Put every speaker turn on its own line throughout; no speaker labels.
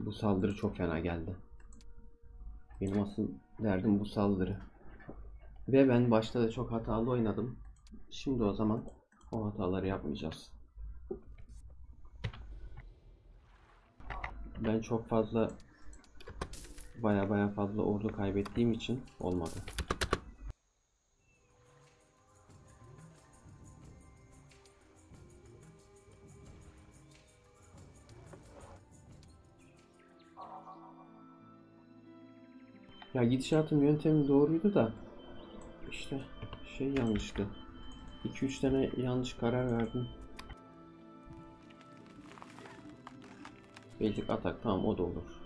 Bu saldırı çok fena geldi. Benim asıl derdim bu saldırı. Ve ben başta da çok hatalı oynadım. Şimdi o zaman o hataları yapmayacağız. Ben çok fazla baya baya fazla ordu kaybettiğim için olmadı. Ya gidişatım yöntemi doğruydu da işte şey yanlıştı. 2-3 tane yanlış karar verdim. Basic atak tamam o da olur.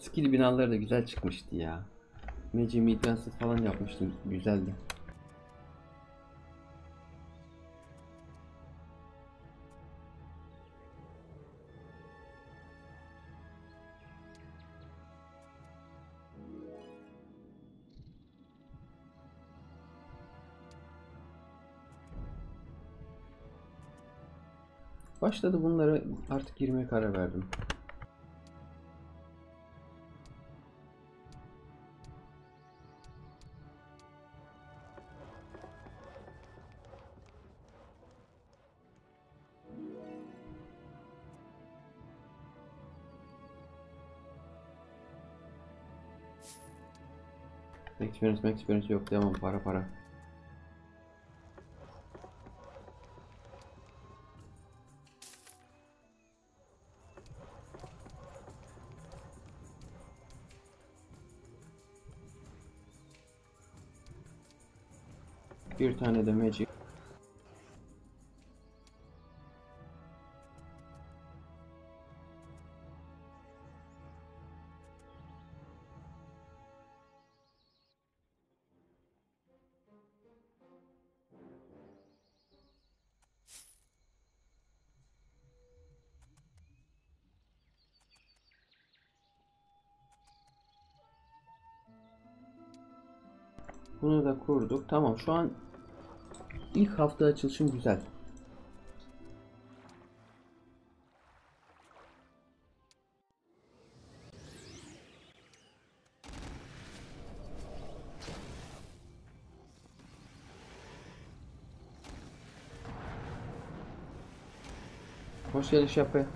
Skill binaları da güzel çıkmıştı ya. Magic Midrances falan yapmıştım. Güzeldi. Başladı bunlara artık girmeye karar verdim. Experience, experience yok. Devam para para. Bir tane de magic. Bunu da kurduk. Tamam şu an ilk hafta açılışım güzel. Hoş geldin Şapı.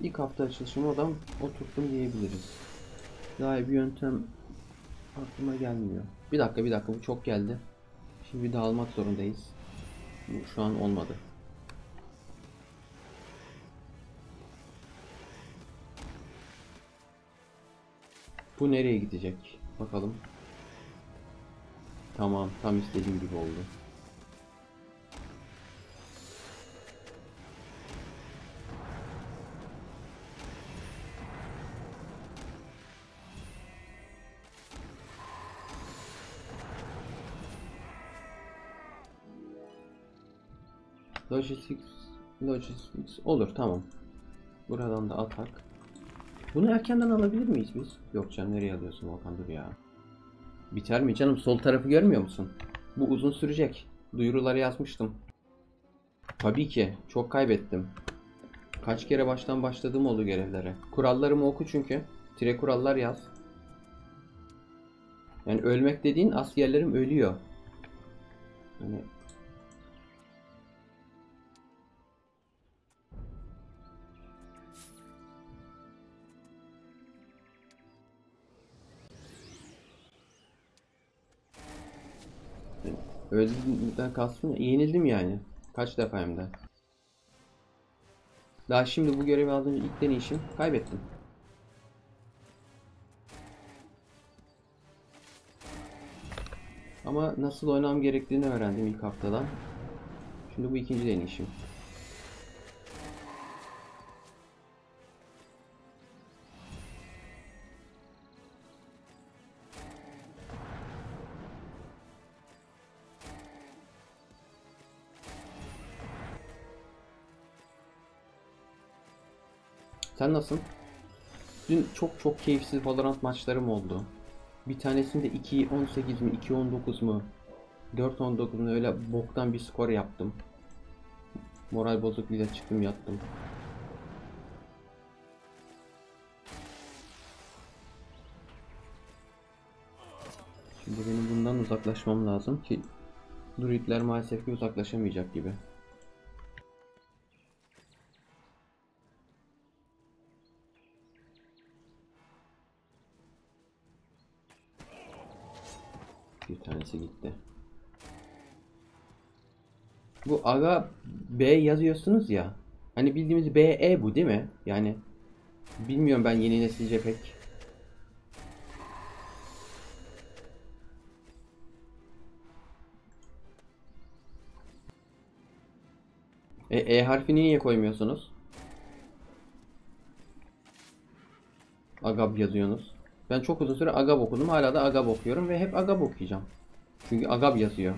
İlk hafta açılışımı adam oturttum diyebiliriz. Daha bir yöntem aklıma gelmiyor. Bir dakika bir dakika bu çok geldi. Şimdi bir daha almak zorundayız. Bu şu an olmadı. Bu nereye gidecek? Bakalım. Tamam, tam istediğim gibi oldu. Logistics, logistics olur tamam. Buradan da atak. Bunu erkenden alabilir miyiz biz? Yok canım nereye alıyorsun Volkan dur ya. Biter mi canım? Sol tarafı görmüyor musun? Bu uzun sürecek. Duyuruları yazmıştım. Tabii ki. Çok kaybettim. Kaç kere baştan başladığım oldu görevlere. Kurallarımı oku çünkü. Tire kurallar yaz. Yani ölmek dediğin askerlerim ölüyor. Hani Öldüğümden kastım yenildim yani. Kaç defa hem de. Daha şimdi bu görevi aldığım ilk deneyişim kaybettim. Ama nasıl oynamam gerektiğini öğrendim ilk haftadan. Şimdi bu ikinci deneyişim. Sen nasılsın? Dün çok çok keyifsiz Valorant maçlarım oldu. Bir tanesinde 2-18 mi 2-19 mu 4-19 mu öyle boktan bir skor yaptım. Moral bozukluğuyla çıktım yattım. Şimdi benim bundan uzaklaşmam lazım ki Druidler maalesef ki uzaklaşamayacak gibi. Tanesi gitti. Bu aga B yazıyorsunuz ya. Hani bildiğimiz BE bu değil mi? Yani bilmiyorum ben yeni nesilce pek. E, e harfini niye koymuyorsunuz? Agab yazıyorsunuz. Ben çok uzun süre Agab okudum. Hala da Agab okuyorum ve hep Agab okuyacağım. Çünkü Agab yazıyor.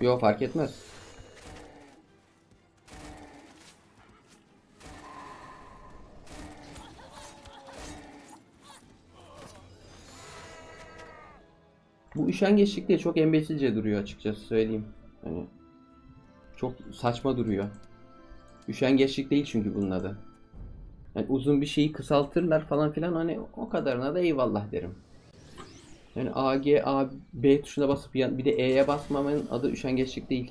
Yo fark etmez. Bu üşengeçlik de çok embesilce duruyor açıkçası söyleyeyim. Hani çok saçma duruyor. Üşengeçlik değil çünkü bunun adı. Yani uzun bir şeyi kısaltırlar falan filan hani o kadarına da eyvallah derim. Yani A, G, A, B tuşuna basıp bir de E'ye basmamanın adı üşengeçlik değil.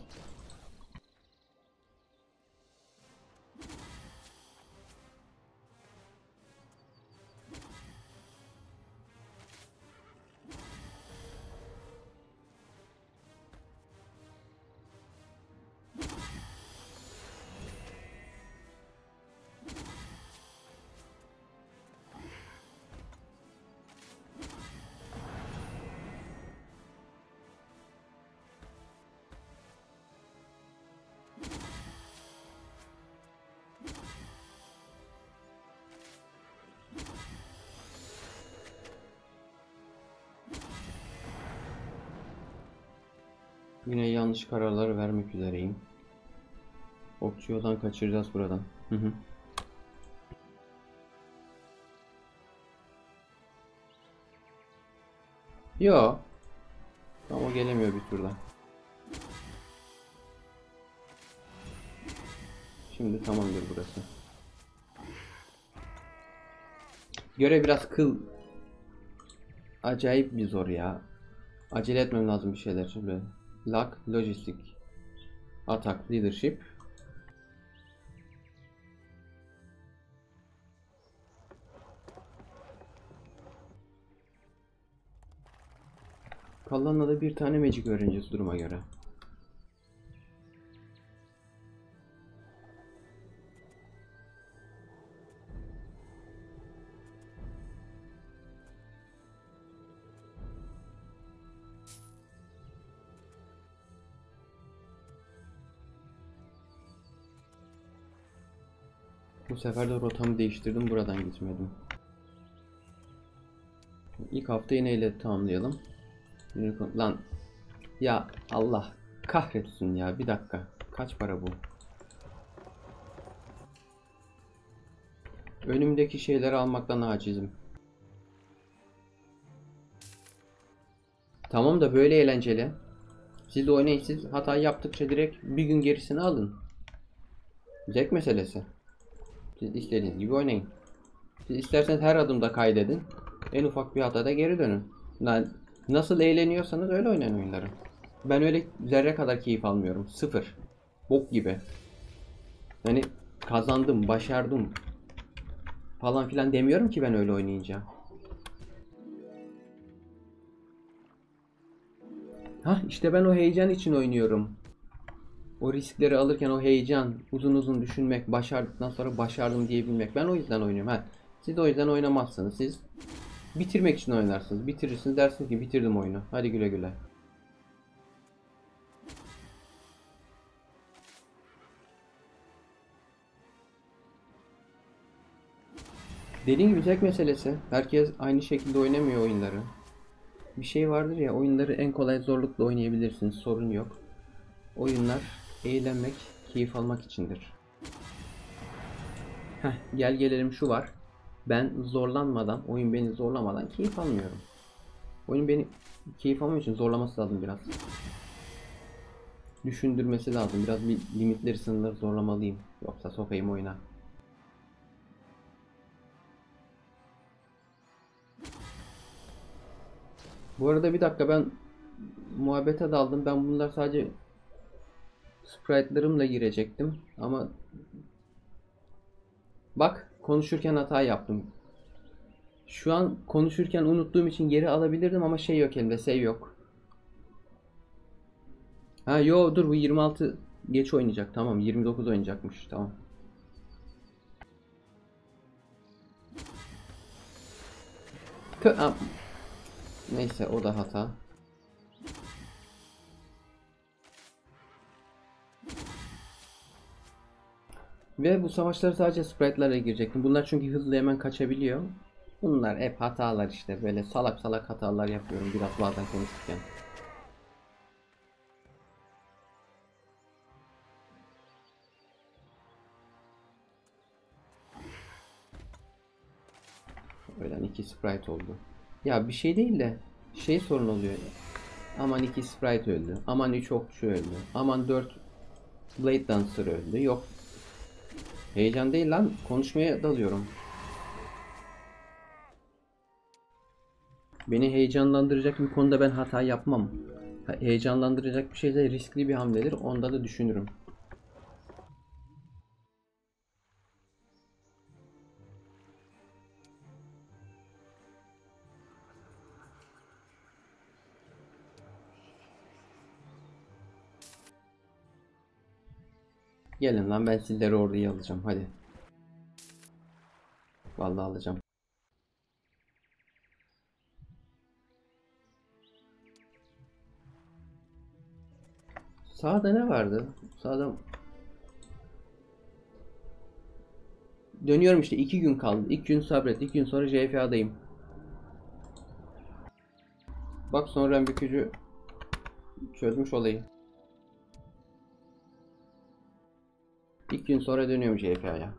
Yine yanlış kararlar vermek üzereyim. Okçuyodan kaçıracağız buradan. Hı hı. Yo. Ama gelemiyor bir turda. Şimdi tamamdır burası. Göre biraz kıl. Acayip bir zor ya. Acele etmem lazım bir şeyler şimdi. Luck, Logistik, Attack, Leadership. Kalanla da bir tane Magic öğreneceğiz duruma göre. Bu sefer de rotamı değiştirdim. Buradan gitmedim. İlk hafta iğneyle tamamlayalım. Unicorn- Lan ya Allah kahretsin ya bir dakika. Kaç para bu? Önümdeki şeyleri almaktan acizim. Tamam da böyle eğlenceli. Siz de oynayın. Siz hata yaptıkça direkt bir gün gerisini alın. Zevk meselesi. Siz istediğiniz gibi oynayın. Siz isterseniz her adımda kaydedin. En ufak bir hatada geri dönün. Yani nasıl eğleniyorsanız öyle oynayın oyunları. Ben öyle zerre kadar keyif almıyorum. Sıfır. Bok gibi. Yani kazandım, başardım falan filan demiyorum ki ben öyle oynayınca. Hah işte ben o heyecan için oynuyorum. O riskleri alırken o heyecan, uzun uzun düşünmek, başardıktan sonra başardım diyebilmek. Ben o yüzden oynuyorum. Ha, siz de o yüzden oynamazsınız. Siz bitirmek için oynarsınız. Bitirirsiniz dersiniz ki bitirdim oyunu. Hadi güle güle. Dediğim gibi zevk meselesi. Herkes aynı şekilde oynamıyor oyunları. Bir şey vardır ya oyunları en kolay zorlukla oynayabilirsiniz. Sorun yok. Oyunlar eğlenmek, keyif almak içindir. Heh, gel gelelim şu var. Ben zorlanmadan, oyun beni zorlamadan keyif almıyorum. Oyun beni keyif almam için zorlaması lazım biraz. Düşündürmesi lazım. Biraz bir limitleri, sınırları zorlamalıyım. Yoksa sokayım oyuna. Bu arada bir dakika ben muhabbete daldım. Ben bunlar sadece sprite'larımla girecektim ama bak konuşurken hata yaptım. Şu an konuşurken unuttuğum için geri alabilirdim ama şey yok elimde save yok. Ha yo dur bu 26 geç oynayacak tamam 29 oynayacakmış tamam. Ha, Neyse o da hata. Ve bu savaşlara sadece sprite'larla girecektim. Bunlar çünkü hızlı hemen kaçabiliyor. Bunlar hep hatalar işte. Böyle salak salak hatalar yapıyorum biraz bazen konuşurken. Öyle iki sprite oldu. Ya bir şey değil de şey sorun oluyor. Aman iki sprite öldü. Aman üç okçu öldü. Aman dört blade dancer öldü. Yok. Heyecan değil lan. Konuşmaya dalıyorum. Beni heyecanlandıracak bir konuda ben hata yapmam. Heyecanlandıracak bir şey de riskli bir hamledir. Onda da düşünürüm. Gelin lan ben sizleri oraya alacağım hadi. Vallahi alacağım. Sağda ne vardı? Sağda Dönüyorum işte iki gün kaldı. İlk gün sabret. İki gün sonra JFA'dayım. Bak sonra bükücü çözmüş olayı. İlk gün sonra dönüyorum JFA'ya.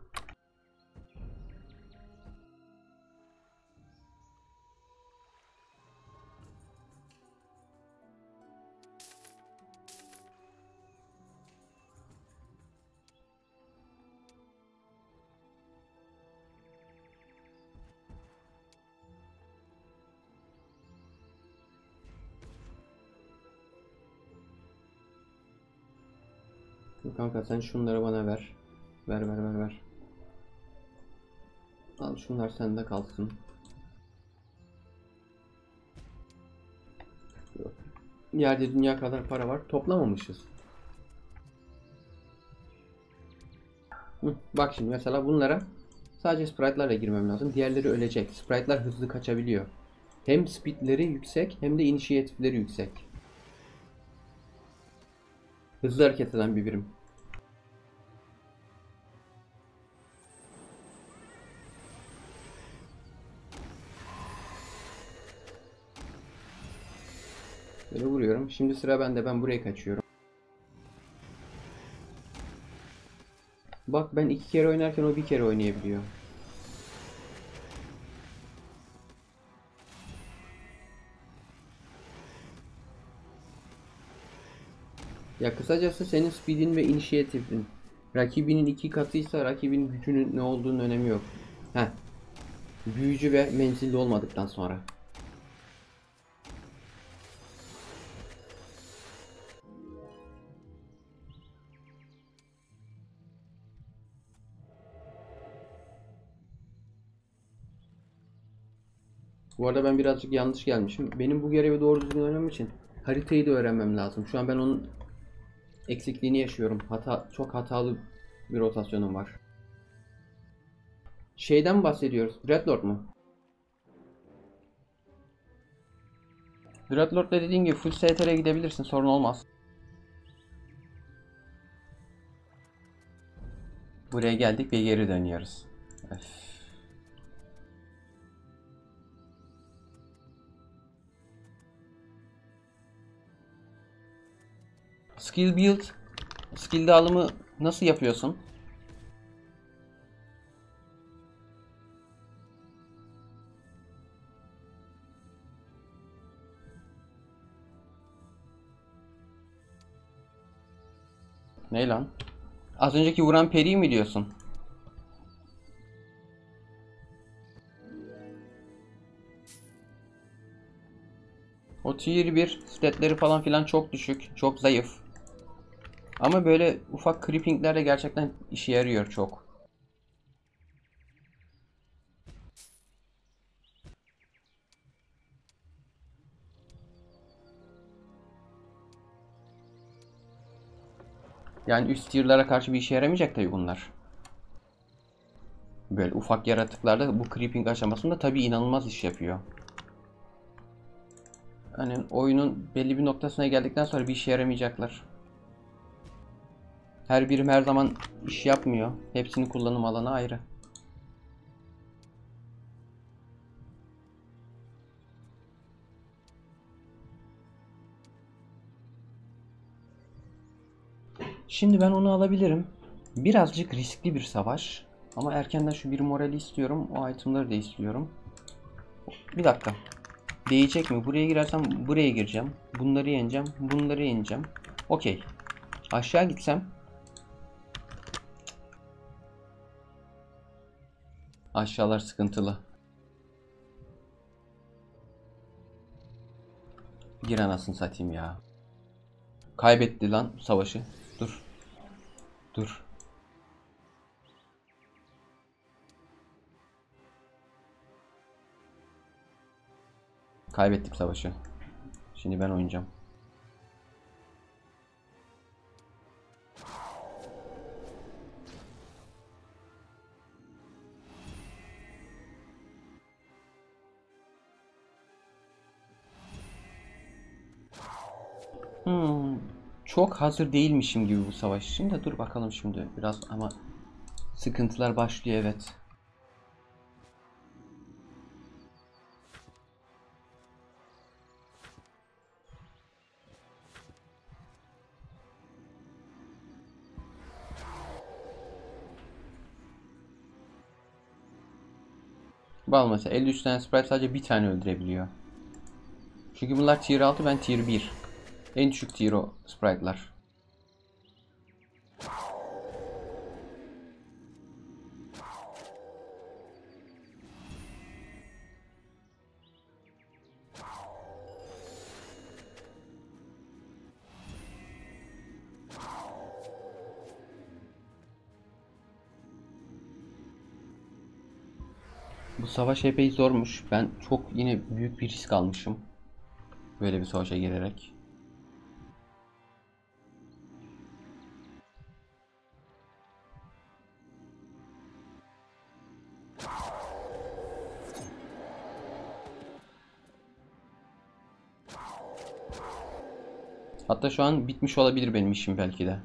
Kanka sen şunları bana ver. Ver ver ver ver. Al şunlar sende kalsın. Yerde dünya kadar para var. Toplamamışız. Bak şimdi mesela bunlara sadece sprite'larla girmem lazım. Diğerleri ölecek. Sprite'lar hızlı kaçabiliyor. Hem speedleri yüksek hem de inisiyatifleri yüksek. Hızlı hareket eden bir birim. Böyle vuruyorum. Şimdi sıra bende. Ben buraya kaçıyorum. Bak ben iki kere oynarken o bir kere oynayabiliyor. Ya kısacası senin speedin ve inisiyatifin. Rakibinin iki katıysa rakibin gücünün ne olduğunun önemi yok. Heh. Büyücü ve menzilli olmadıktan sonra. Bu arada ben birazcık yanlış gelmişim. Benim bu görevi doğru düzgün öğrenmem için haritayı da öğrenmem lazım. Şu an ben onun eksikliğini yaşıyorum. Hata çok hatalı bir rotasyonum var. Şeyden bahsediyoruz. Dreadlord mu? Dreadlord'da dediğin gibi full STR'e gidebilirsin. Sorun olmaz. Buraya geldik ve geri dönüyoruz. Öf. Skill build, skill dağılımı nasıl yapıyorsun? Ne lan? Az önceki vuran peri mi diyorsun? O tier 1 statleri falan filan çok düşük, çok zayıf. Ama böyle ufak creepingler de gerçekten işe yarıyor çok. Yani üst tier'lara karşı bir işe yaramayacak tabii bunlar. Böyle ufak yaratıklarda bu creeping aşamasında tabii inanılmaz iş yapıyor. Hani oyunun belli bir noktasına geldikten sonra bir işe yaramayacaklar. Her birim her zaman iş yapmıyor. Hepsinin kullanım alanı ayrı. Şimdi ben onu alabilirim. Birazcık riskli bir savaş. Ama erkenden şu bir morali istiyorum. O itemları da istiyorum. Bir dakika. Değecek mi? Buraya girersem buraya gireceğim. Bunları yeneceğim. Bunları yeneceğim. Okey. Aşağı gitsem. Aşağılar sıkıntılı. Gir anasını satayım ya. Kaybetti lan savaşı. Dur. Dur. Kaybettik savaşı. Şimdi ben oynayacağım. Hmm, çok hazır değilmişim gibi bu savaş için de dur bakalım şimdi biraz ama sıkıntılar başlıyor evet. Bal mesela 53 tane sprite sadece bir tane öldürebiliyor. Çünkü bunlar tier 6 ben tier 1. En düşük tier o sprite'lar. Bu savaş epey zormuş. Ben çok yine büyük bir risk almışım. Böyle bir savaşa girerek. Hatta şu an bitmiş olabilir benim işim belki de.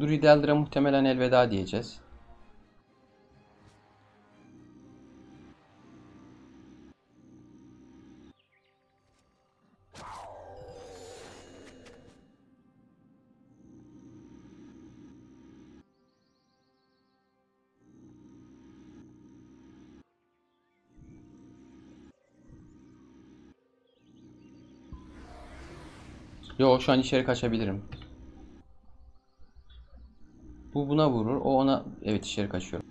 Druidelder'a muhtemelen elveda diyeceğiz. Yo şu an içeri kaçabilirim. Bu buna vurur. O ona evet içeri kaçıyorum.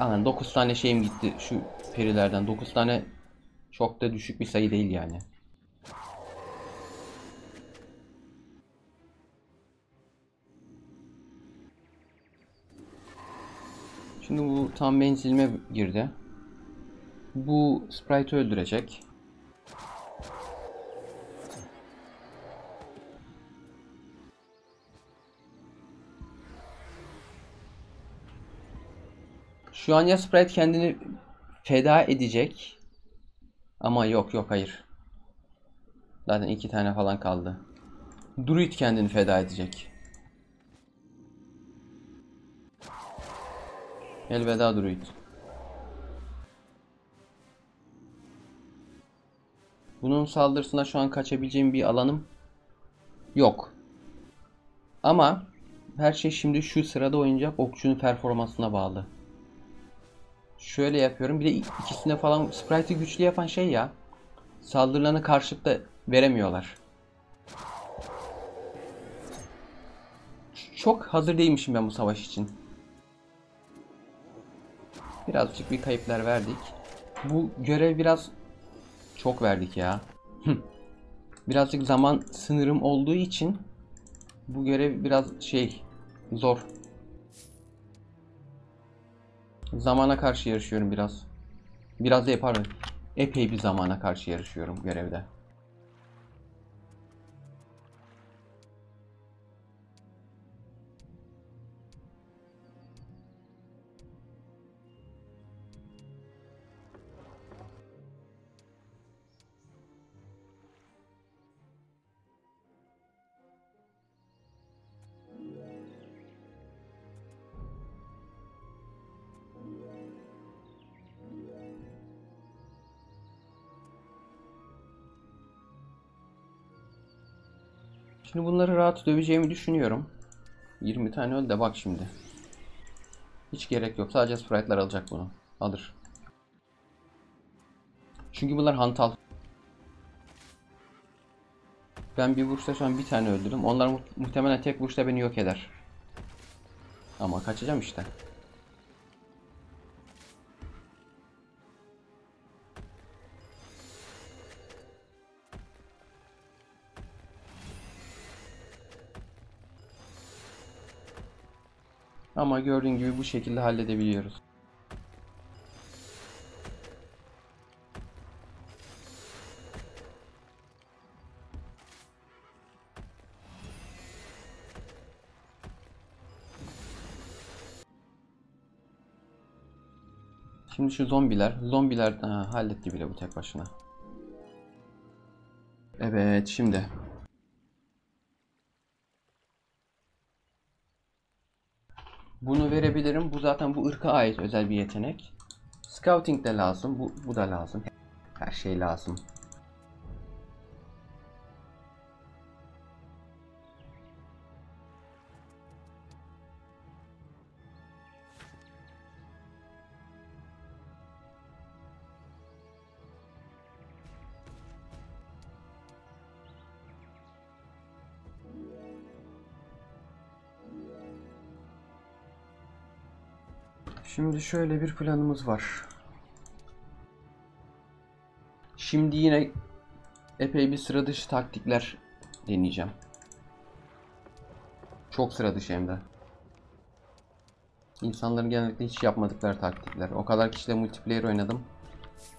Yani 9 tane şeyim gitti şu perilerden. 9 tane çok da düşük bir sayı değil yani. Şimdi bu tam menzilime girdi. Bu Sprite'ı öldürecek. Şu an ya Sprite kendini feda edecek. Ama yok yok hayır. Zaten iki tane falan kaldı. Druid kendini feda edecek. Elveda Druid. Bunun saldırısına şu an kaçabileceğim bir alanım yok. Ama her şey şimdi şu sırada oynayacak okçunun performansına bağlı. Şöyle yapıyorum. Bir de ikisine falan sprite'ı güçlü yapan şey ya. Saldırılarına karşılık da veremiyorlar. Çok hazır değilmişim ben bu savaş için. Birazcık bir kayıplar verdik. Bu görev biraz çok verdik ya. Birazcık zaman sınırım olduğu için bu görev biraz şey zor. Zamana karşı yarışıyorum biraz. Biraz da yaparım. Epey bir zamana karşı yarışıyorum görevde. Rahat döveceğimi düşünüyorum. 20 tane öl de bak şimdi. Hiç gerek yok. Sadece sprite'lar alacak bunu. Alır. Çünkü bunlar hantal. Ben bir vuruşta şu an bir tane öldürdüm. Onlar mu muhtemelen tek vuruşta beni yok eder. Ama kaçacağım işte. Ama gördüğün gibi bu şekilde halledebiliyoruz. Şimdi şu zombiler. Zombiler ha, halletti bile bu tek başına. Evet şimdi. Bunu verebilirim. Bu zaten bu ırka ait özel bir yetenek. Scouting de lazım. Bu, bu da lazım. Her şey lazım. Şimdi şöyle bir planımız var. Şimdi yine epey bir sıra dışı taktikler deneyeceğim. Çok sıra dışı hem de. İnsanların genellikle hiç yapmadıkları taktikler. O kadar kişiyle multiplayer oynadım.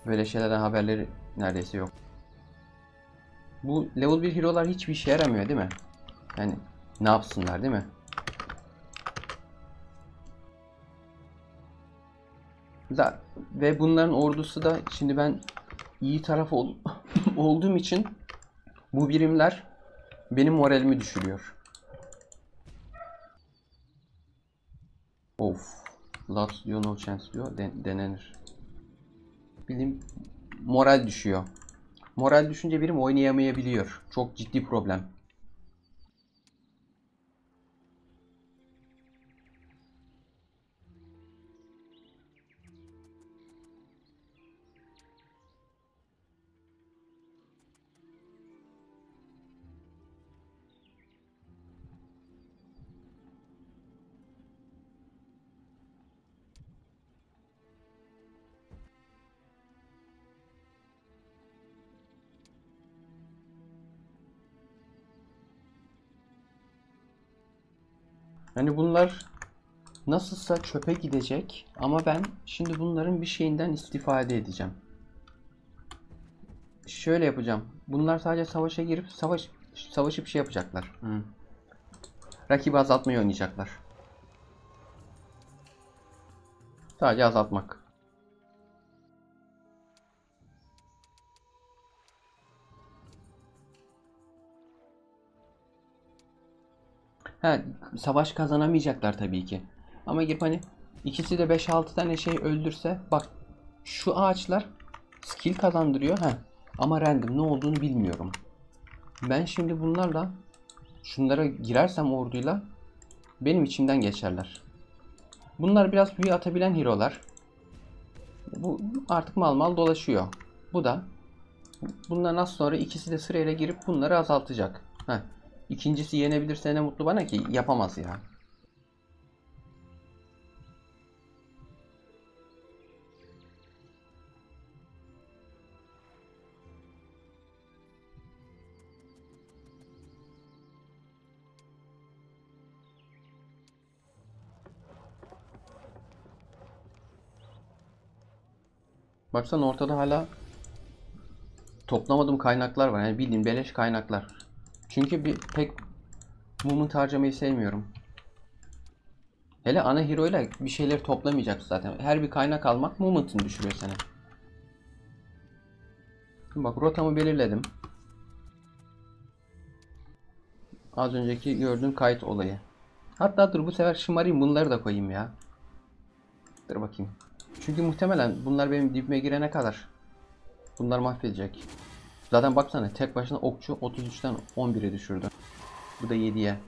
Böyle şeylerden haberleri neredeyse yok. Bu level 1 hero'lar hiçbir işe yaramıyor değil mi? Yani ne yapsınlar değil mi? Da, ve bunların ordusu da şimdi ben iyi taraf ol, olduğum için bu birimler benim moralimi düşürüyor. Of. Last diyor no chance diyor. Den denenir. Bilim moral düşüyor. Moral düşünce birim oynayamayabiliyor. Çok ciddi problem. Hani bunlar nasılsa çöpe gidecek ama ben şimdi bunların bir şeyinden istifade edeceğim. Şöyle yapacağım. Bunlar sadece savaşa girip savaş savaşıp şey yapacaklar. Hı. Rakibi azaltmayı oynayacaklar. Sadece azaltmak. Ha, savaş kazanamayacaklar tabii ki. Ama girip hani ikisi de 5-6 tane şey öldürse bak şu ağaçlar skill kazandırıyor ha. Ama random ne olduğunu bilmiyorum. Ben şimdi bunlarla şunlara girersem orduyla benim içimden geçerler. Bunlar biraz büyü atabilen hero'lar. Bu artık mal mal dolaşıyor. Bu da bundan az sonra ikisi de sırayla girip bunları azaltacak. Heh. İkincisi yenebilirse ne mutlu bana ki yapamaz ya. Baksana ortada hala toplamadığım kaynaklar var. Yani bildiğin beleş kaynaklar. Çünkü bir pek moment harcamayı sevmiyorum. Hele ana hero ile bir şeyleri toplamayacak zaten. Her bir kaynak almak moment'ını düşürüyor seni. Bak rotamı belirledim. Az önceki gördüğün kayıt olayı. Hatta dur bu sefer şımarayım bunları da koyayım ya. Dur bakayım. Çünkü muhtemelen bunlar benim dibime girene kadar bunlar mahvedecek. Zaten baksana tek başına okçu 33'ten 11'e düşürdü. Bu da 7'ye.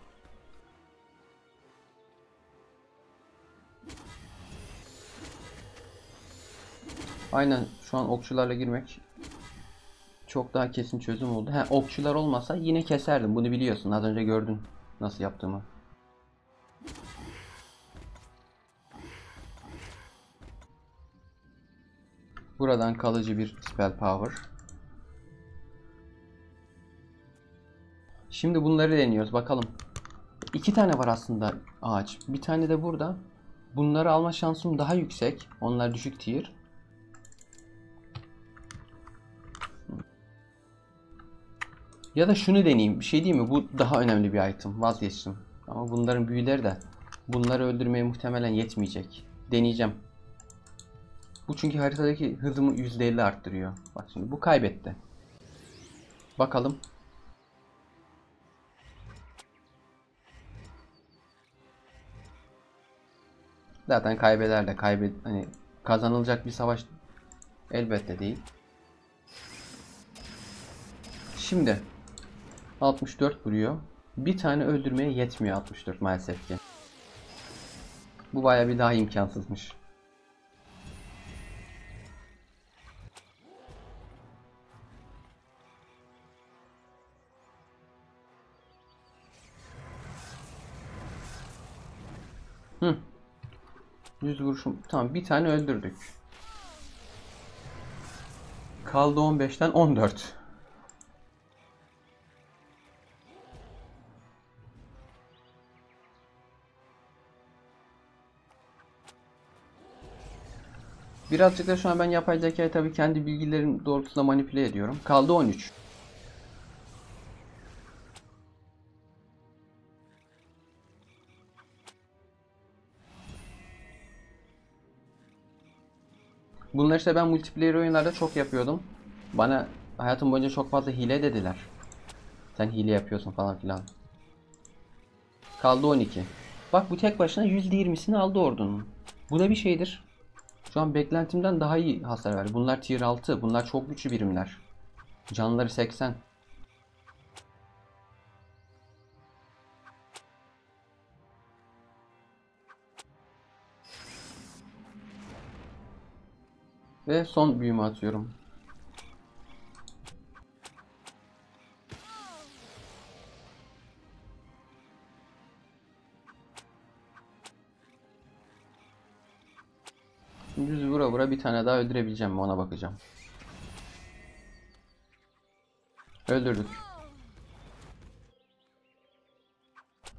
Aynen şu an okçularla girmek çok daha kesin çözüm oldu. He, okçular olmasa yine keserdim. Bunu biliyorsun. Az önce gördün nasıl yaptığımı. Buradan kalıcı bir spell power. Şimdi bunları deniyoruz bakalım. İki tane var aslında ağaç. Bir tane de burada. Bunları alma şansım daha yüksek. Onlar düşük tier. Ya da şunu deneyeyim. Bir şey değil mi? Bu daha önemli bir item. Vazgeçtim. Ama bunların büyüleri de bunları öldürmeye muhtemelen yetmeyecek. Deneyeceğim. Bu çünkü haritadaki hızımı %50 arttırıyor. Bak şimdi bu kaybetti. Bakalım. Zaten kaybeder de kaybet hani kazanılacak bir savaş elbette değil. Şimdi 64 vuruyor. Bir tane öldürmeye yetmiyor 64 maalesef ki. Bu baya bir daha imkansızmış. 100 vuruşum. Tamam bir tane öldürdük. Kaldı 15'ten 14. Birazcık da şu an ben yapay zekayı tabii kendi bilgilerim doğrultusunda manipüle ediyorum. Kaldı 13. Bunlar işte ben multiplayer oyunlarda çok yapıyordum. Bana hayatım boyunca çok fazla hile dediler. Sen hile yapıyorsun falan filan. Kaldı 12. Bak bu tek başına %20'sini aldı ordunun. Bu da bir şeydir. Şu an beklentimden daha iyi hasar verdi. Bunlar tier 6. Bunlar çok güçlü birimler. Canları 80. Ve son büyümü atıyorum. Düz vura vura bir tane daha öldürebileceğim mi ona bakacağım. Öldürdük.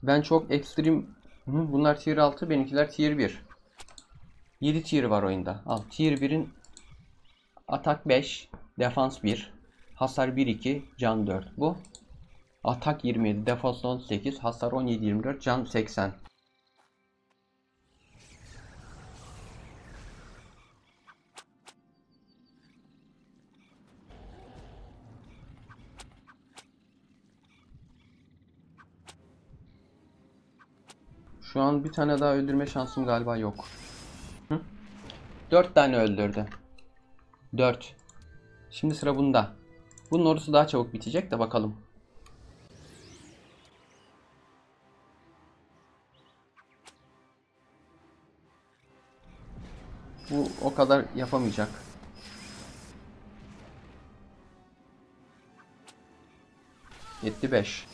Ben çok ekstrem bunlar tier 6, benimkiler tier 1. 7 tier var oyunda. Al tier 1'in atak 5, defans 1, hasar 1-2, can 4. Bu atak 27, defans 18, hasar 17-24, can 80. Şu an bir tane daha öldürme şansım galiba yok. Hı? 4 tane öldürdü. 4. Şimdi sıra bunda. Bunun ordusu daha çabuk bitecek de bakalım. Bu o kadar yapamayacak. Yetti 5.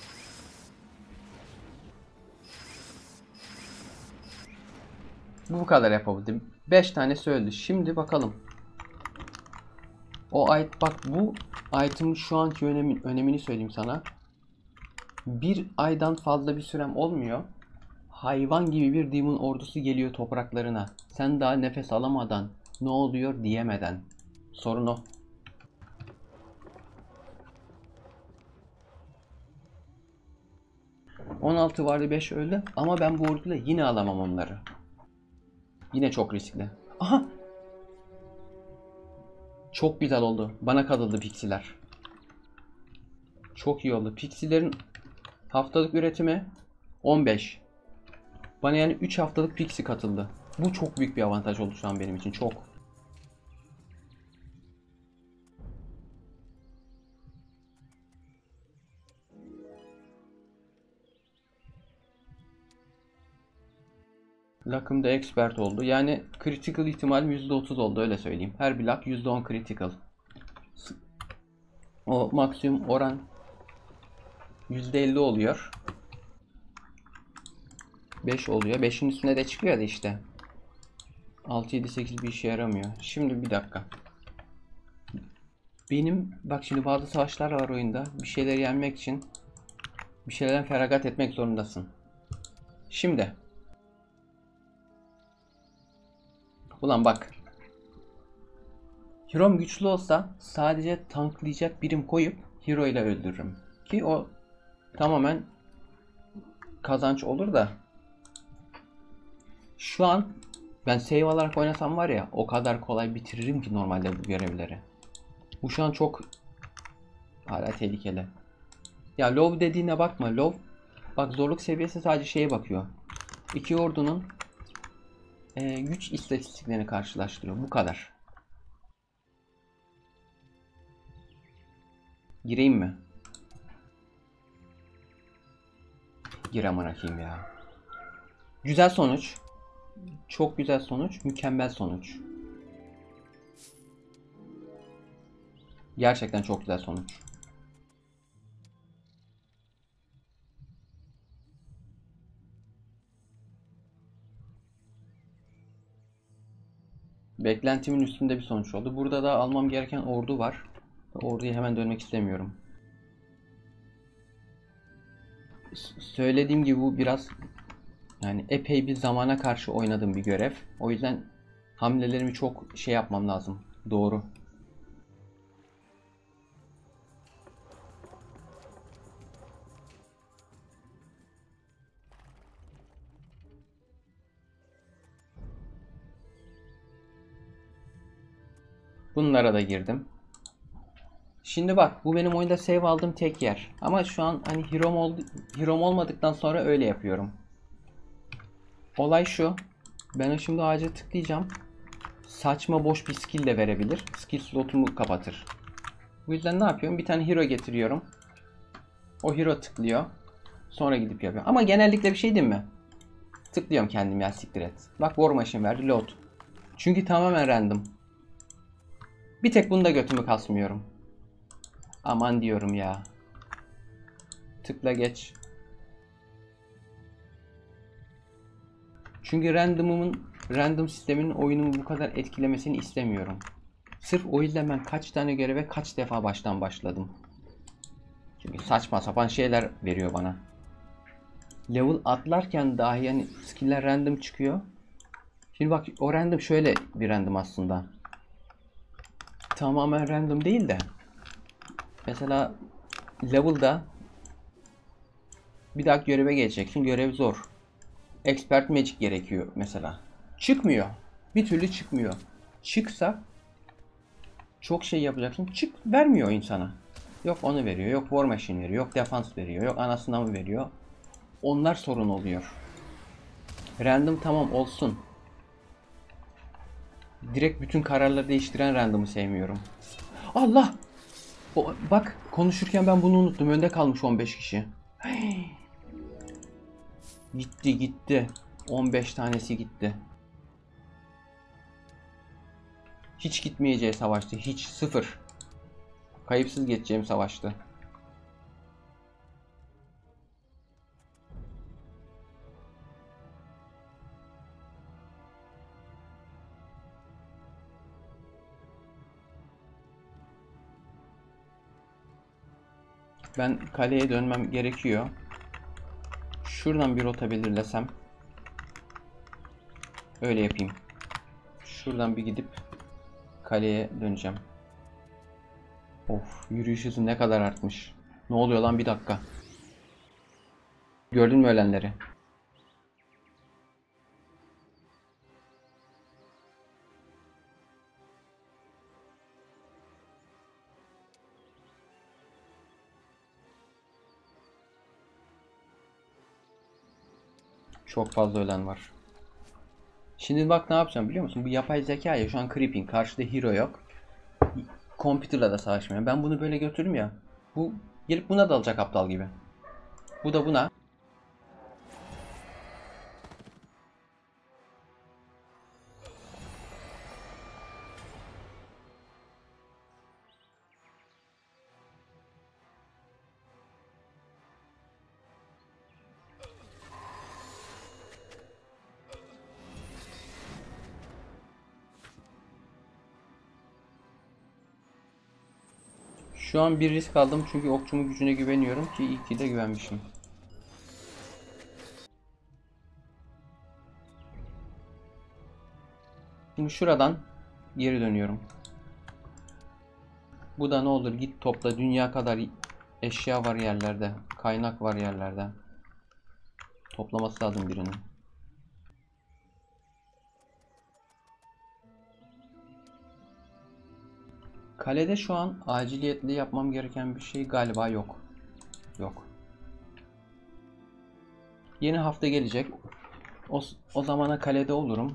Bu kadar yapabildim. 5 tanesi öldü. Şimdi bakalım. O ait bak bu item'ın şu anki önemi, önemini söyleyeyim sana. Bir aydan fazla bir sürem olmuyor. Hayvan gibi bir demon ordusu geliyor topraklarına. Sen daha nefes alamadan ne oluyor diyemeden. Sorun o. ...16 vardı 5 öldü ama ben bu orduyla yine alamam onları. Yine çok riskli. Aha! Çok güzel oldu. Bana katıldı piksiler. Çok iyi oldu. Piksilerin haftalık üretimi 15. Bana yani 3 haftalık piksi katıldı. Bu çok büyük bir avantaj oldu şu an benim için. Çok. Luck'ım expert oldu. Yani critical ihtimalim %30 oldu öyle söyleyeyim. Her bir luck %10 critical. O maksimum oran %50 oluyor. 5 oluyor. 5'in üstüne de çıkıyor da işte. 6, 7, 8 bir işe yaramıyor. Şimdi bir dakika. Benim bak şimdi bazı savaşlar var oyunda. Bir şeyler yenmek için bir şeylerden feragat etmek zorundasın. Şimdi Ulan bak. Hero'm güçlü olsa sadece tanklayacak birim koyup Hero ile öldürürüm. Ki o tamamen kazanç olur da. Şu an ben save alarak oynasam var ya o kadar kolay bitiririm ki normalde bu görevleri. Bu şu an çok hala tehlikeli. Ya low dediğine bakma. Low bak zorluk seviyesi sadece şeye bakıyor. İki ordunun e, güç istatistiklerini karşılaştırıyor. Bu kadar. Gireyim mi? Gir aman ya. Güzel sonuç. Çok güzel sonuç. Mükemmel sonuç. Gerçekten çok güzel sonuç. Beklentimin üstünde bir sonuç oldu. Burada da almam gereken ordu var. Orduya hemen dönmek istemiyorum. S söylediğim gibi bu biraz yani epey bir zamana karşı oynadığım bir görev. O yüzden hamlelerimi çok şey yapmam lazım. Doğru. Bunlara da girdim. Şimdi bak bu benim oyunda save aldığım tek yer. Ama şu an hani hero'm, oldu, hero'm olmadıktan sonra öyle yapıyorum. Olay şu. Ben şimdi ağaca tıklayacağım. Saçma boş bir skill de verebilir. Skill slotumu kapatır. Bu yüzden ne yapıyorum? Bir tane hero getiriyorum. O hero tıklıyor. Sonra gidip yapıyorum. Ama genellikle bir şey değil mi? Tıklıyorum kendim ya siktir et. Bak war machine verdi load. Çünkü tamamen random. Bir tek bunda götümü kasmıyorum. Aman diyorum ya. Tıkla geç. Çünkü random'ımın random sistemin oyunumu bu kadar etkilemesini istemiyorum. Sırf o yüzden ben kaç tane göreve kaç defa baştan başladım. Çünkü saçma sapan şeyler veriyor bana. level atlarken dahi yani skill'ler random çıkıyor. Şimdi bak o random şöyle bir random aslında. Tamamen random değil de. Mesela level'da bir daha göreve geçeceksin. Görev zor. Expert Magic gerekiyor mesela. Çıkmıyor. Bir türlü çıkmıyor. Çıksa çok şey yapacaksın. Çık vermiyor insana. Yok onu veriyor, yok War Machine veriyor, yok Defans veriyor, yok anasından mı veriyor. Onlar sorun oluyor. Random tamam olsun. Direkt bütün kararları değiştiren random'ı sevmiyorum. Allah! O, bak konuşurken ben bunu unuttum. Önde kalmış 15 kişi. Hey. Gitti gitti. 15 tanesi gitti. Hiç gitmeyeceği savaştı. Hiç sıfır. Kayıpsız geçeceğim savaştı. Ben kaleye dönmem gerekiyor. Şuradan bir rota belirlesem. Öyle yapayım. Şuradan bir gidip kaleye döneceğim. Of yürüyüş hızı ne kadar artmış. Ne oluyor lan bir dakika. Gördün mü ölenleri? Çok fazla ölen var. Şimdi bak ne yapacağım biliyor musun? Bu yapay zeka ya şu an creeping. Karşıda hero yok. Computer'la da savaşmıyor. Ben bunu böyle götürdüm ya. Bu gelip buna dalacak aptal gibi. Bu da buna. Şu an bir risk aldım çünkü okçumun gücüne güveniyorum ki iyi ki de güvenmişim. Şimdi şuradan geri dönüyorum. Bu da ne olur git topla dünya kadar eşya var yerlerde. Kaynak var yerlerde. Toplaması lazım birinin. Kalede şu an aciliyetli yapmam gereken bir şey galiba yok. Yok. Yeni hafta gelecek. O, o zamana kalede olurum.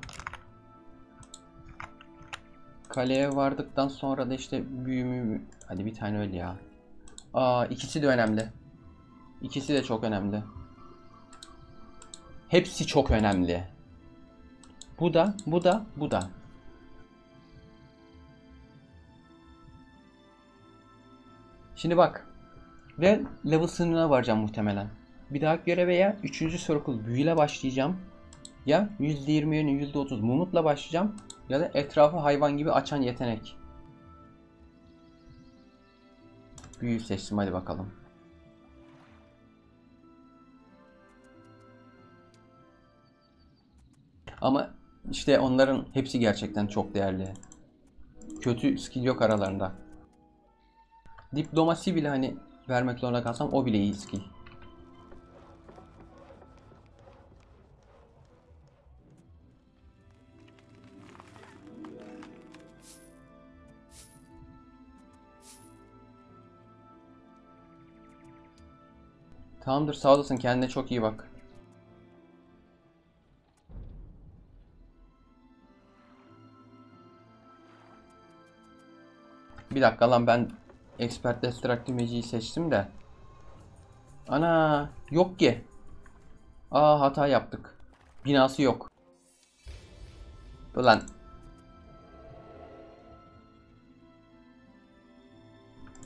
Kaleye vardıktan sonra da işte büyümü... Hadi bir tane öyle ya. Aa ikisi de önemli. İkisi de çok önemli. Hepsi çok önemli. Bu da, bu da, bu da. Şimdi bak. Ve level sınırına varacağım muhtemelen. Bir dahaki göreve ya 3. circle büyüyle başlayacağım. Ya %20'nin %30 mumutla başlayacağım. Ya da etrafı hayvan gibi açan yetenek. Büyü seçtim hadi bakalım. Ama işte onların hepsi gerçekten çok değerli. Kötü skill yok aralarında. Diplomasi bile hani vermek zorunda kalsam o bile iyi skill. Tamamdır sağ olasın kendine çok iyi bak. Bir dakika lan ben Expert Destructive Magic'i seçtim de. Ana yok ki. Aa hata yaptık. Binası yok. Ulan.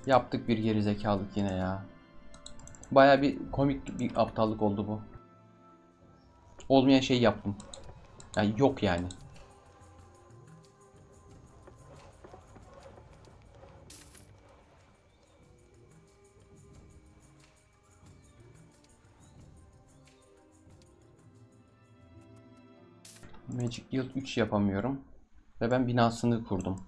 Yaptık bir gerizekalık yine ya. Baya bir komik bir aptallık oldu bu. Olmayan şey yaptım. Yani yok yani. Magic Guild 3 yapamıyorum. Ve ben binasını kurdum.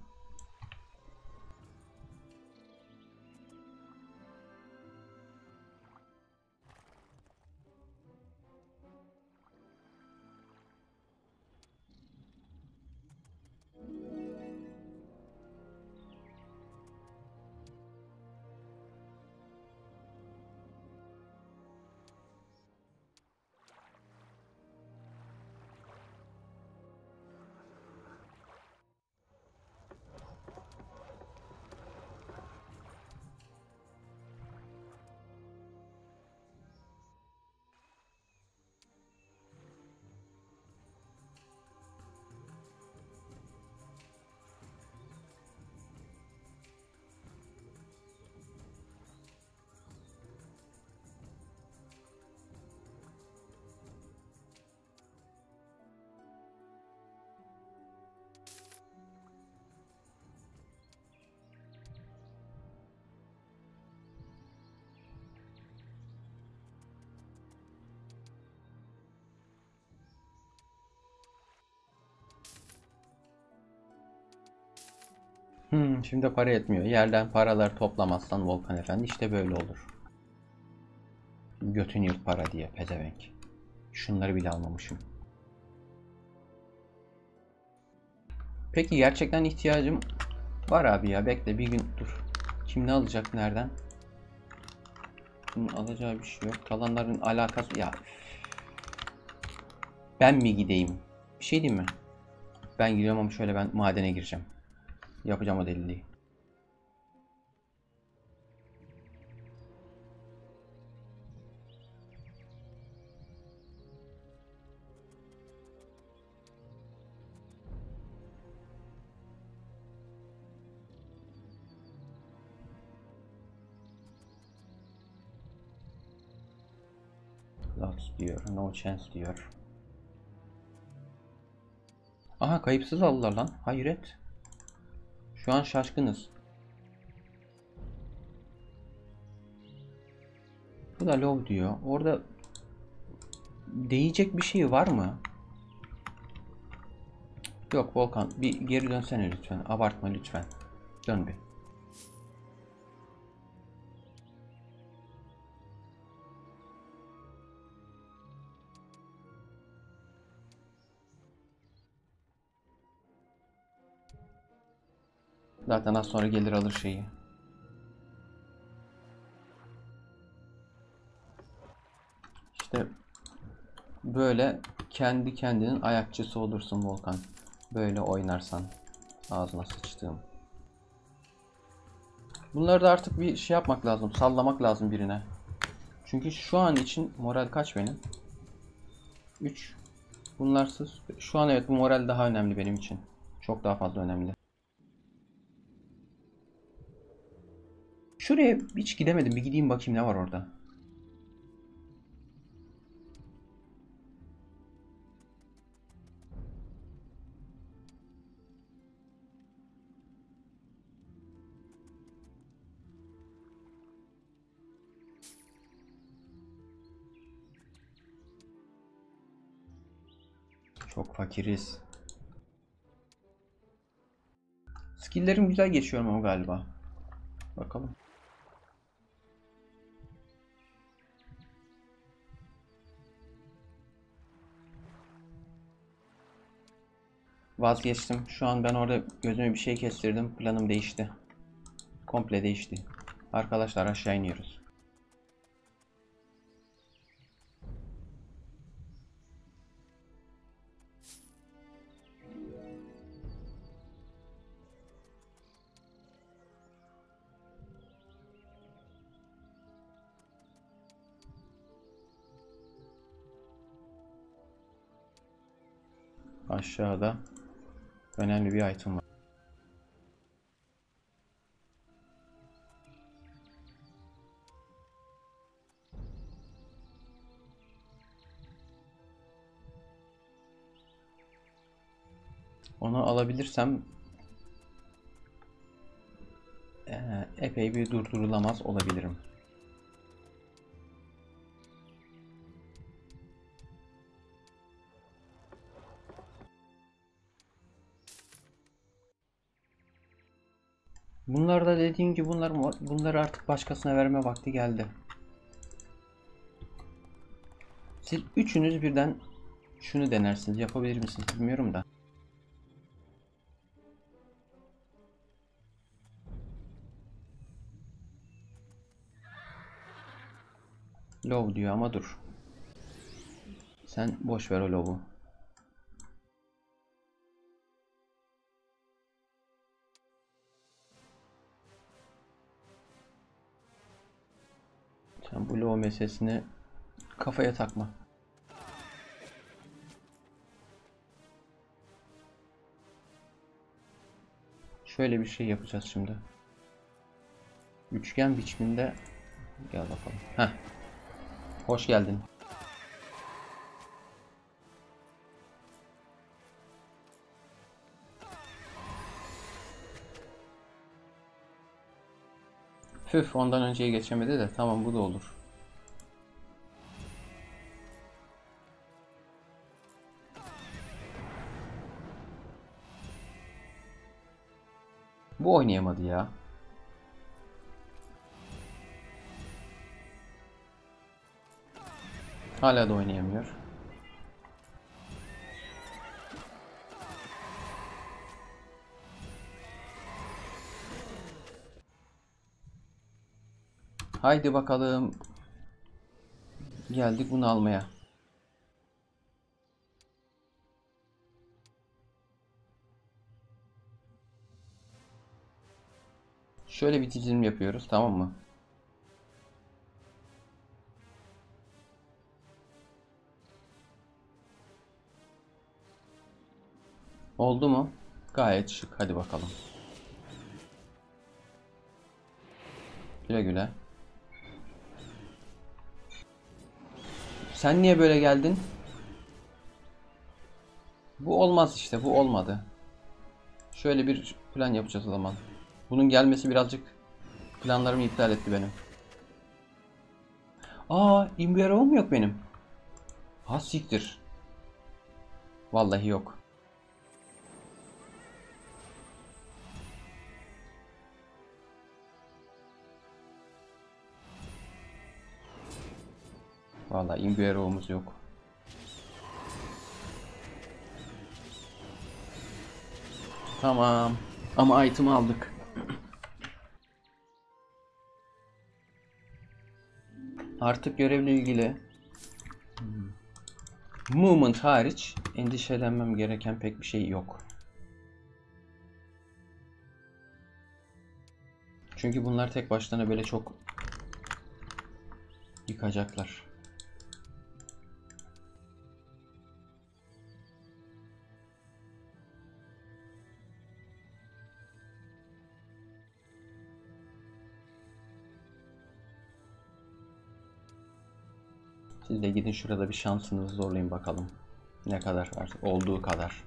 Hmm, şimdi para yetmiyor. Yerden paralar toplamazsan Volkan Efendi işte böyle olur. Götün yırt para diye pezevenk. Şunları bile almamışım. Peki gerçekten ihtiyacım var abi ya. Bekle bir gün dur. Kim ne alacak nereden? Bunun alacağı bir şey yok. Kalanların alakası ya. Ben mi gideyim? Bir şey diyeyim mi? Ben gidiyorum ama şöyle ben madene gireceğim. Yapacağım o deliliği. Lux diyor. No chance diyor. Aha kayıpsız aldılar lan. Hayret. Şu an şaşkınız. Bu da low diyor. Orada değecek bir şey var mı? Yok Volkan bir geri dönsene lütfen. Abartma lütfen. Dön bir. Zaten az sonra gelir alır şeyi. İşte böyle kendi kendinin ayakçısı olursun Volkan. Böyle oynarsan ağzına sıçtığım. Bunları da artık bir şey yapmak lazım. Sallamak lazım birine. Çünkü şu an için moral kaç benim? 3. Bunlarsız. Şu an evet bu moral daha önemli benim için. Çok daha fazla önemli. Şuraya hiç gidemedim. Bir gideyim bakayım ne var orada. Çok fakiriz. Skill'lerim güzel geçiyor ama galiba. Bakalım. Vazgeçtim. Şu an ben orada gözüme bir şey kestirdim. Planım değişti. Komple değişti. Arkadaşlar aşağı iniyoruz. Aşağıda önemli bir item var. Onu alabilirsem epey bir durdurulamaz olabilirim. Bunlar da dediğim gibi bunlar bunları artık başkasına verme vakti geldi. Siz üçünüz birden şunu denersiniz. Yapabilir misiniz bilmiyorum da. Low diyor ama dur. Sen boş ver o low'u. Meselesini kafaya takma. Şöyle bir şey yapacağız şimdi. Üçgen biçiminde gel bakalım. Heh. Hoş geldin. Füf ondan önceye geçemedi de tamam bu da olur. Bu oynayamadı ya. Hala da oynayamıyor. Haydi bakalım. Geldik bunu almaya. Şöyle bir çizim yapıyoruz tamam mı? Oldu mu? Gayet şık. Hadi bakalım. Güle güle. Sen niye böyle geldin? Bu olmaz işte. Bu olmadı. Şöyle bir plan yapacağız o zaman. Bunun gelmesi birazcık planlarımı iptal etti benim. Aa, Imbero'm yok benim. Ha siktir. Vallahi yok. Vallahi Imbero'muz yok. Tamam. Ama item'ı aldık. Artık görevle ilgili movement hariç endişelenmem gereken pek bir şey yok. Çünkü bunlar tek başlarına böyle çok yıkacaklar. De gidin şurada bir şansınızı zorlayın bakalım. Ne kadar var? Olduğu kadar.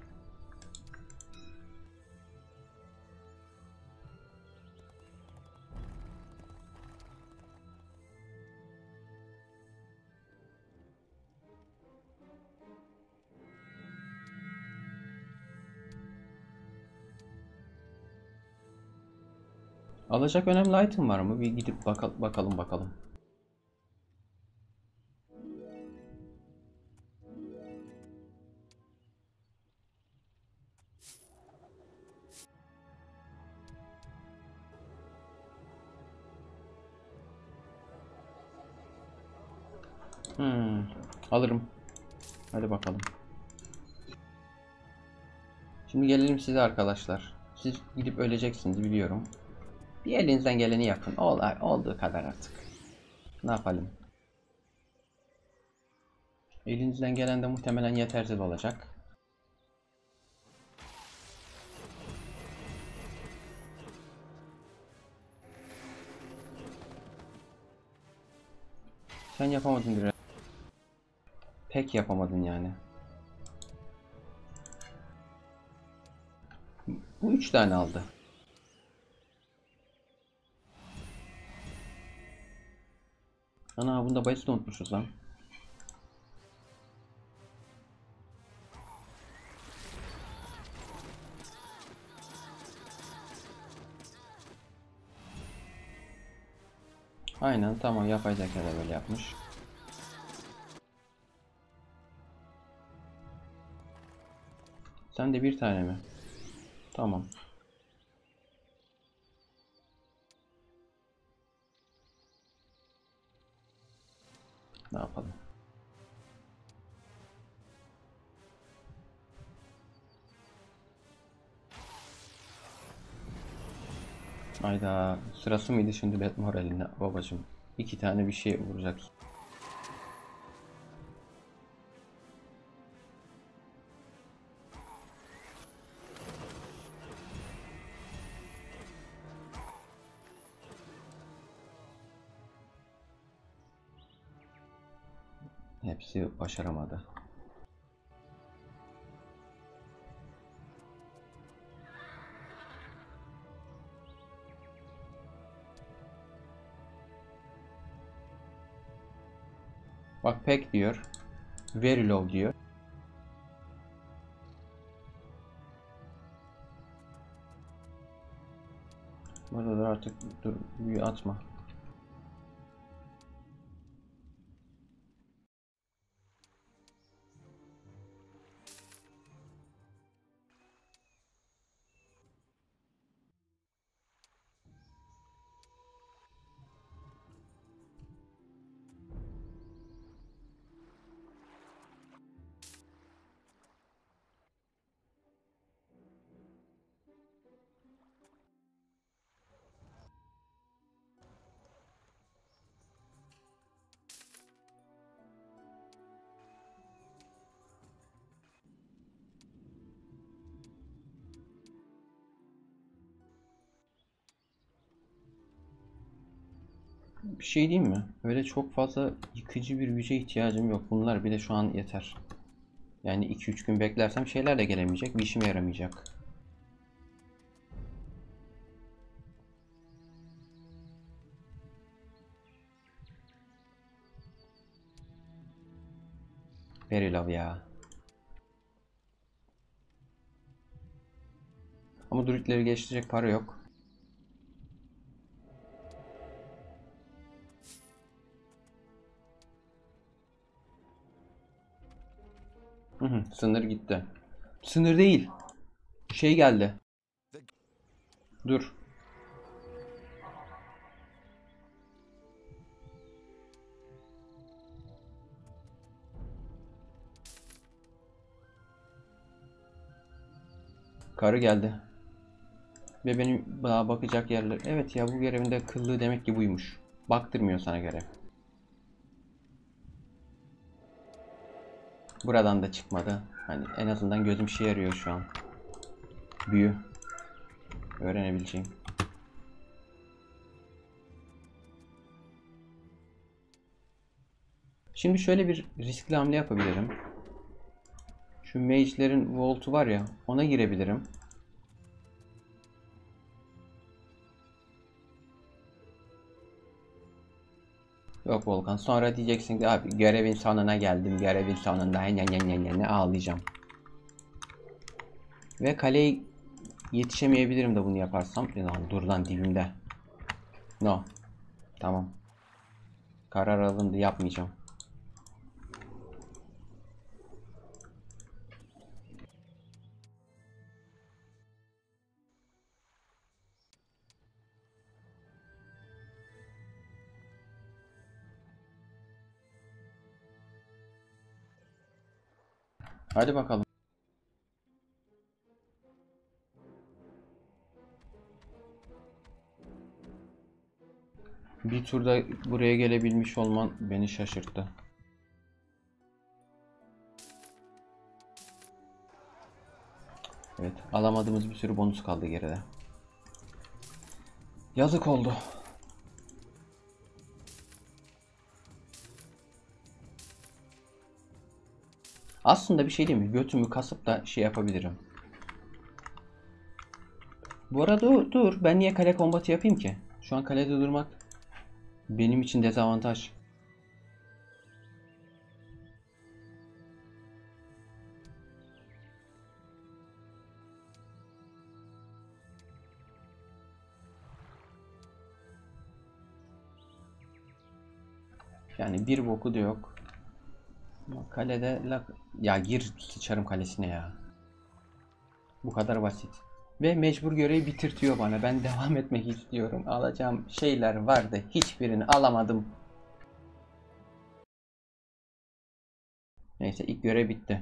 Alacak önemli item var mı? Bir gidip baka bakalım bakalım. Alırım. Hadi bakalım. Şimdi gelelim size arkadaşlar. Siz gidip öleceksiniz biliyorum. Bir elinizden geleni yapın. Ol, olduğu kadar artık. Ne yapalım? Elinizden gelen de muhtemelen yetersiz olacak. Sen yapamadın bir Pek yapamadın yani. Bu üç tane aldı. Ana bunda bahis unutmuşuz lan. Aynen tamam yapay zeka böyle yapmış. Sen de bir tane mi? Tamam. Ne yapalım? Hayda sırası mıydı şimdi Bad Moral'ine babacım? İki tane bir şey vuracaksın. Başaramadı. Bak pek diyor. Very low diyor. Burada dur artık dur büyü atma. Bir şey diyeyim mi? Öyle çok fazla yıkıcı bir güce ihtiyacım yok. Bunlar bile şu an yeter. Yani 2-3 gün beklersem şeyler de gelemeyecek. Bir işime yaramayacak. Very love ya. Ama druidleri geliştirecek para yok. Hı hı, sınır gitti. Sınır değil. Şey geldi. Dur. Karı geldi. Ve benim daha bakacak yerler. Evet ya bu görevinde kıllığı demek ki buymuş. Baktırmıyor sana göre. Buradan da çıkmadı. Hani en azından gözüm şey yarıyor şu an. Büyü. Öğrenebileceğim. Şimdi şöyle bir riskli hamle yapabilirim. Şu mage'lerin voltu var ya ona girebilirim. Yok Volkan sonra diyeceksin ki abi görevin sonuna geldim görevin sonunda ne ne ne ne ağlayacağım. Ve kaleye yetişemeyebilirim de bunu yaparsam. Lan dur lan dibimde. No. Tamam. Karar alındı yapmayacağım. Hadi bakalım. Bir turda buraya gelebilmiş olman beni şaşırttı. Evet, alamadığımız bir sürü bonus kaldı geride. Yazık oldu. Aslında bir şey değil mi? Götümü kasıp da şey yapabilirim. Bu arada dur, dur. Ben niye kale kombatı yapayım ki? Şu an kalede durmak benim için dezavantaj. Yani bir boku da yok. Kalede la... Ya gir sıçarım kalesine ya. Bu kadar basit. Ve mecbur görevi bitirtiyor bana. Ben devam etmek istiyorum. Alacağım şeyler vardı. Hiçbirini alamadım. Neyse ilk görev bitti.